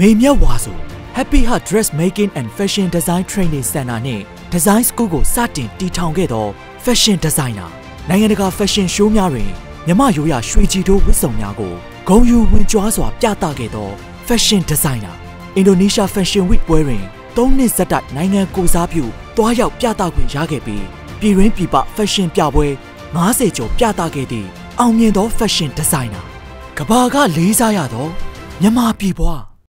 မေမြတ်ဝါဆို Happy Heart Dressmaking and Fashion Design Training Center နဲ့ Design School ကိုစတင်တည်ထောင်ခဲ့သော Fashion Designer နိုင်ငံတကာ Fashion Show များတွင်မြမရိုးရာရွှေကြည်တိုးဝတ်စုံများကိုဂုံယူဝင်ကြွားစွာပြသခဲ့သော Fashion Designer Indonesia Fashion Week ပွဲတွင်၃နှစ်ဆက်တိုက်နိုင်ငံကိုစားပြုတွားရောက်ပြသခွင့်ရခဲ့ပြီးပြည်တွင်းပြည်ပ Fashion ပြပွဲ90ကျော်ပြသခဲ့သည့်အောင်မြင်သော Fashion Designer ကဘာကလေးစားရသောမြမပြည်ပွား